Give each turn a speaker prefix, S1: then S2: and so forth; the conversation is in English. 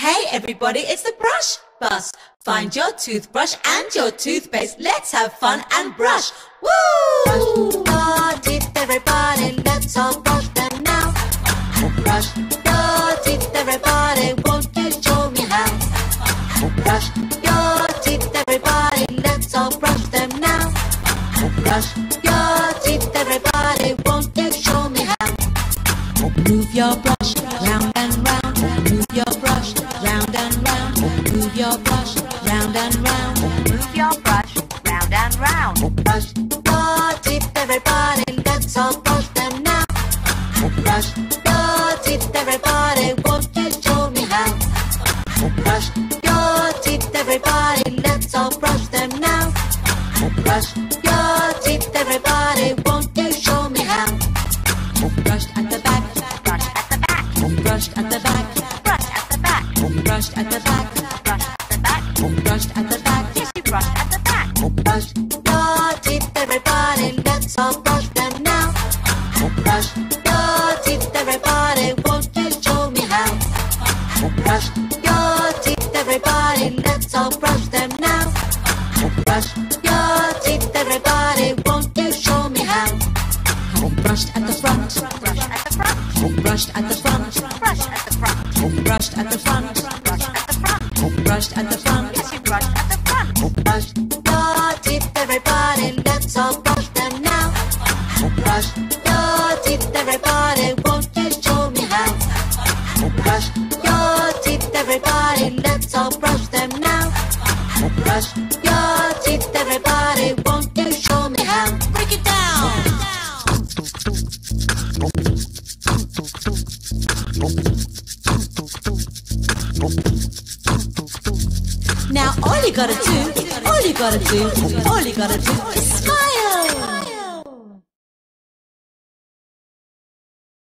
S1: Hey everybody, it's the Brush Bus. Find your toothbrush and your toothpaste. Let's have fun and brush. Woo!
S2: Brush your teeth, everybody. Let's all brush them now. Brush your teeth, everybody. Won't you show me how? Brush your teeth, everybody. Let's all brush them now. Brush your teeth, everybody. Won't you show me how?
S1: Move your brush Move your brush round and round. Brush
S3: your
S2: teeth, everybody. Let's all brush them now. Brush your teeth, everybody. Won't you show me how? Brush your teeth, everybody. Let's all brush them now. Brush your teeth, everybody. Won't you show me how?
S1: Brushed at the back.
S3: Brush at the back.
S1: Brushed at the back.
S3: Brush at the back.
S1: Brushed at the back.
S3: Brush at the back.
S1: Brushed at the back.
S3: Brushed
S2: your teeth, everybody. Let's all brush them now. Brush your teeth, everybody. Won't you show me how? Brush your teeth, everybody. Let's all brush them now. Brush your teeth, everybody. Won't you show me how?
S1: Brushed at the front.
S3: Brush at the front.
S1: Brushed at the front.
S3: Brush at the front.
S1: Brushed at the front.
S3: Brush at the front.
S1: Brushed at the front.
S3: Yes, you brushed at the front.
S2: Brush everybody. Let's all brush them now. Brush your teeth, everybody. Won't you show me how?
S1: Break it down. Now all you gotta do, all you gotta do, all you gotta do is smile.